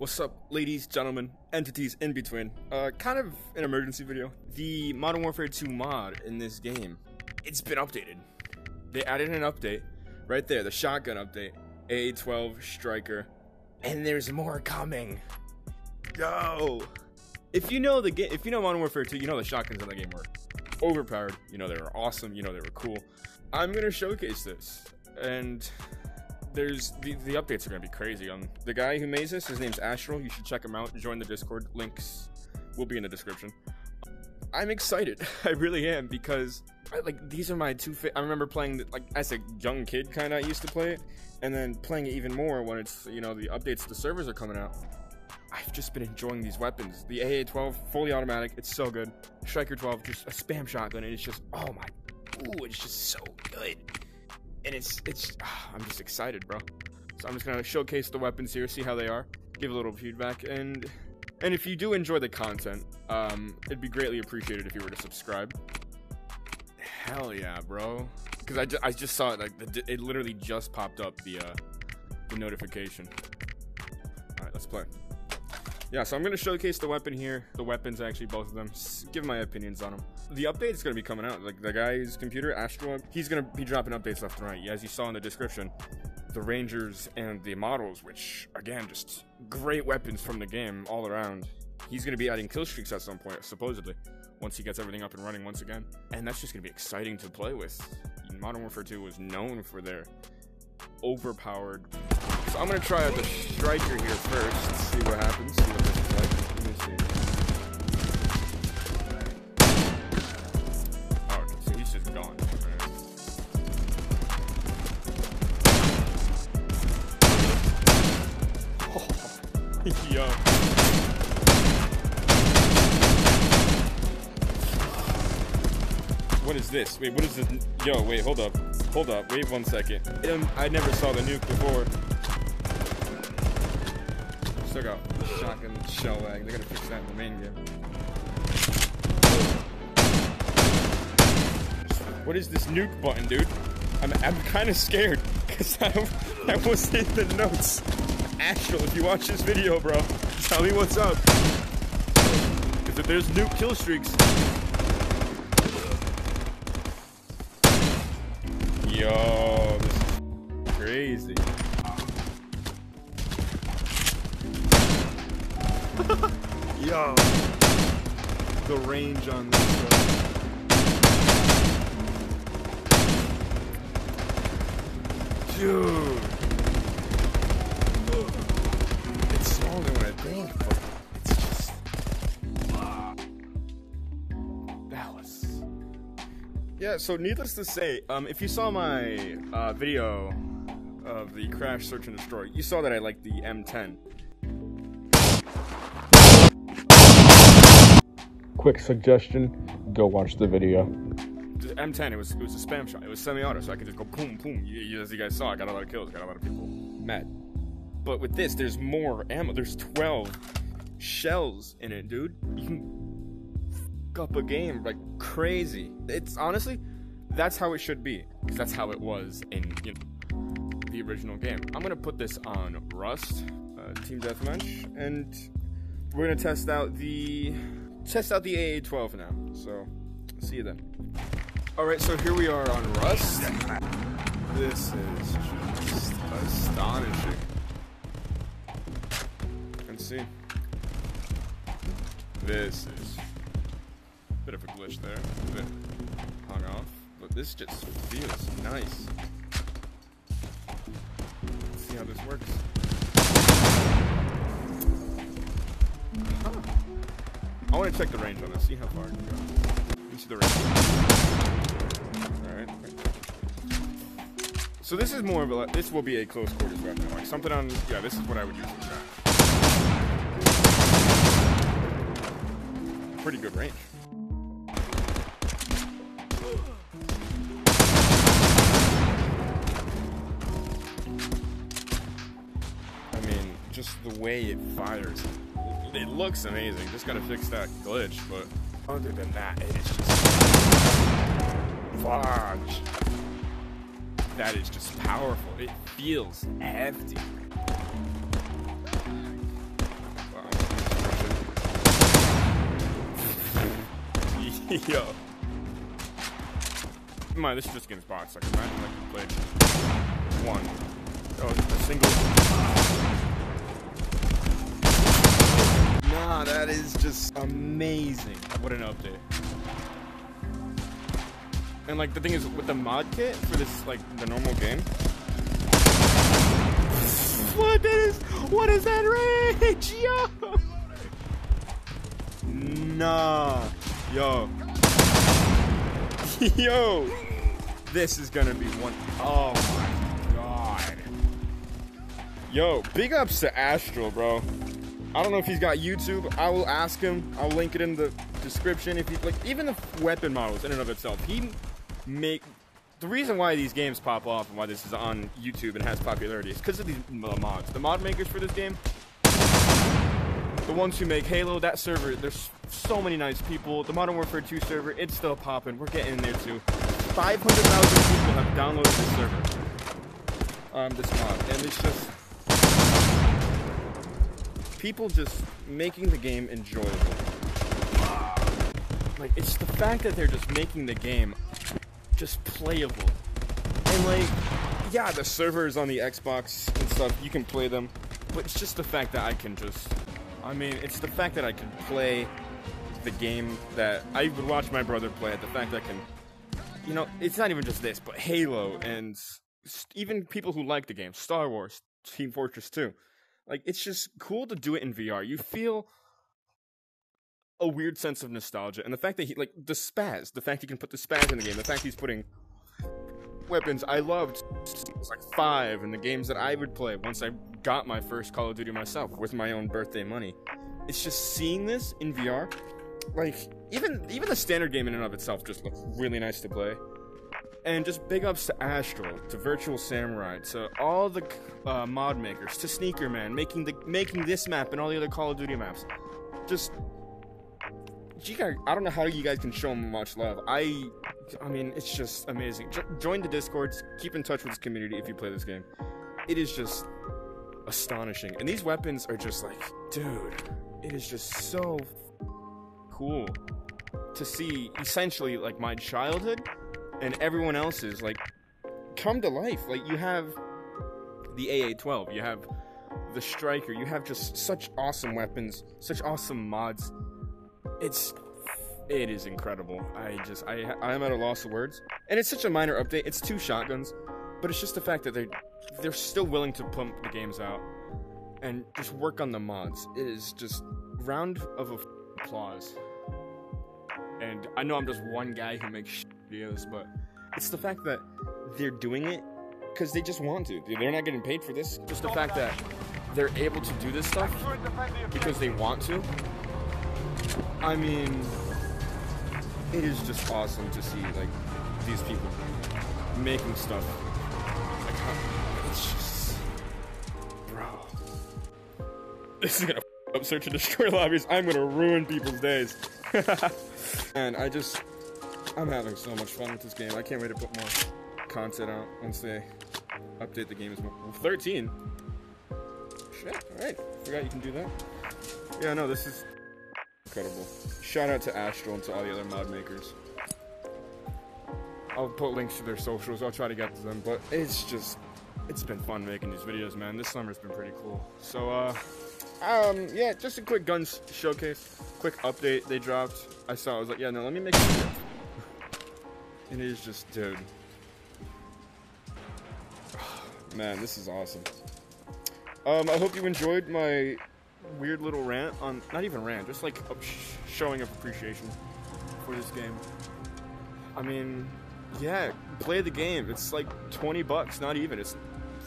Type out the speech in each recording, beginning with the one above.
What's up, ladies, gentlemen, entities in between? Uh, kind of an emergency video. The Modern Warfare 2 mod in this game, it's been updated. They added an update right there, the shotgun update, A12 Striker, and there's more coming. Go! If you know the game, if you know Modern Warfare 2, you know the shotguns in the game were overpowered. You know they were awesome. You know they were cool. I'm gonna showcase this, and there's the, the updates are gonna be crazy. Um, the guy who made this, his name's Astral. You should check him out. Join the Discord. Links will be in the description. I'm excited. I really am because I, like these are my two. I remember playing like as a young kid, kind of used to play it, and then playing it even more when it's you know the updates. The servers are coming out. I've just been enjoying these weapons. The AA-12, fully automatic, it's so good. Striker 12, just a spam shotgun, and it's just, oh my, ooh, it's just so good and it's it's ah, I'm just excited, bro. So I'm just gonna showcase the weapons here, see how they are, give a little feedback, and and if you do enjoy the content, um, it'd be greatly appreciated if you were to subscribe. Hell yeah, bro! Because I, ju- I just saw it like the, it literally just popped up the uh, the notification. All right, let's play. Yeah, so I'm going to showcase the weapon here. The weapons, actually, both of them. give my opinions on them. The update is going to be coming out. Like, the guy's computer, Astral, he's going to be dropping updates left and right. As you saw in the description, the Rangers and the models, which, again, just great weapons from the game all around. He's going to be adding kill streaks at some point, supposedly, once he gets everything up and running once again. And that's just going to be exciting to play with. Modern Warfare 2 was known for their overpowered. So I'm gonna try out the striker here first, see what happens, see what this is like. Oh, so he's just gone. What is this? Wait, what is this? Yo, wait, hold up. Hold up, wait one second. Um, I never saw the nuke before. Shell lag. They're gonna fix that in the main game. What is this nuke button, dude? I'm, I'm kind of scared because I, that was in the notes. Astral, if you watch this video, bro, tell me what's up. Because if there's nuke kill streaks, the range on this. Bro. Dude, it's smaller than I think, but it's just. That was. Yeah, so needless to say, um, if you saw my uh, video of the crash search and destroy, you saw that I like the M10. Quick suggestion: go watch the video. The M10, it was it was a spam shot. It was semi-auto, so I could just go boom, boom. As you guys saw, I got a lot of kills. Got a lot of people mad. But with this, there's more ammo. There's 12 shells in it, dude. You can fuck up a game like crazy. It's honestly, that's how it should be. Because that's how it was in you know, the original game. I'm gonna put this on Rust, uh, Team Deathmatch, and we're gonna test out the test out the AA-12 now. So, see you then. All right, so here we are on Rust. This is just astonishing. Can see. This is a bit of a glitch there. A bit hung off. But this just feels nice. Let's see how this works. I want to check the range on this, see how far it can go. See the range. Alright. So this is more of a, this will be a close quarters weapon. Like something on, yeah, this is what I would use for. Pretty good range. I mean, just the way it fires it looks amazing. Just gotta fix that glitch, but other than that, it is just large. That is just powerful. It feels hefty. Yo. Never mind, this is just against box. Like, imagine like you played one. That is just amazing. What an update. And like the thing is, with the mod kit for this, like the normal game. What is? What is that rage? Yo. Nah. Yo. Yo. This is gonna be one. Oh my god. Yo, big ups to Astral, bro. I don't know if he's got YouTube. I will ask him. I'll link it in the description. If he like, even the weapon models in and of itself, he make the reason why these games pop off and why this is on YouTube and has popularity is because of these mods. The mod makers for this game, the ones who make Halo, that server, there's so many nice people. The Modern Warfare 2 server, it's still popping. We're getting in there too. 500,000 people have downloaded this server, um, this mod, and it's just people just making the game enjoyable. Like, it's the fact that they're just making the game just playable. And, like, yeah, the servers on the Xbox and stuff, you can play them, but it's just the fact that I can just. I mean, it's the fact that I can play the game that I would watch my brother play it, the fact that I can. You know, it's not even just this, but Halo and even people who like the game, Star Wars, Team Fortress 2 like it's just cool to do it in VR. You feel a weird sense of nostalgia, and the fact that he like the SPAS, the fact he can put the SPAS in the game, the fact he's putting weapons I loved like five in the games that I would play once I got my first Call of Duty myself with my own birthday money. It's just seeing this in VR, like even even the standard game in and of itself just looks really nice to play. And just big ups to Astral, to Virtual Samurai, to all the uh, mod makers, to Sneaker Man, making the making this map and all the other Call of Duty maps. Just, guys, I don't know how you guys can show them much love. I, I mean, it's just amazing. Jo- join the Discords, keep in touch with this community if you play this game. It is just astonishing, and these weapons are just like, dude, it is just so cool to see. Essentially, like my childhood and everyone else's like come to life. Like you have the AA-12, you have the Striker, you have just such awesome weapons, such awesome mods. It's it is incredible. I just I I am at a loss of words. And it's such a minor update. It's two shotguns, but it's just the fact that they they're still willing to pump the games out and just work on the mods. It is just round of applause. And I know I'm just one guy who makes videos, but it's the fact that they're doing it because they just want to. They're not getting paid for this. Just the fact that they're able to do this stuff because they want to. I mean, it is just awesome to see like these people making stuff. It's just, bro. This is gonna up search and destroy lobbies. I'm gonna ruin people's days. and I just I'm having so much fun with this game. I can't wait to put more content out once they update the game. as Well, 13. Shit, alright. Forgot you can do that. Yeah, no, this is incredible. Shout out to Astral and to all the other mod makers. I'll put links to their socials. I'll try to get to them, but it's just, it's been fun making these videos, man. This summer's been pretty cool. So, uh, um, yeah, just a quick guns showcase, quick update they dropped. I saw, I was like, yeah, no, let me make. It is just, dude. Man, this is awesome. Um, I hope you enjoyed my weird little rant on, not even rant, just like a showing of appreciation for this game. I mean, yeah, play the game. It's like 20 bucks, not even. It's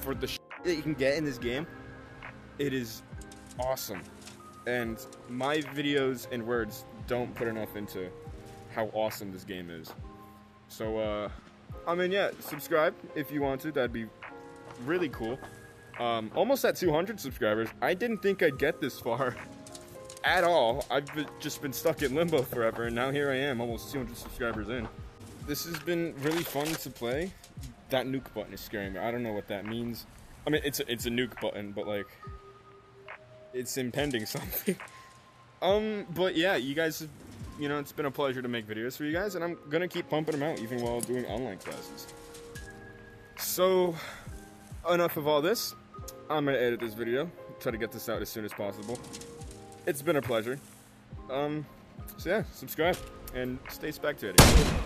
for the that you can get in this game. It is awesome. And my videos and words don't put enough into how awesome this game is. So, uh, I mean, yeah, subscribe if you want to. That'd be really cool. Um, almost at 200 subscribers. I didn't think I'd get this far at all. I've just been stuck in limbo forever, and now here I am, almost 200 subscribers in. This has been really fun to play. That nuke button is scaring me. I don't know what that means. I mean, it's a, it's a nuke button, but like, it's impending something. um, but yeah, you guys you know, it's been a pleasure to make videos for you guys, and I'm gonna keep pumping them out even while doing online classes. So, enough of all this. I'm gonna edit this video, try to get this out as soon as possible. It's been a pleasure. Um, so yeah, subscribe and stay spectating.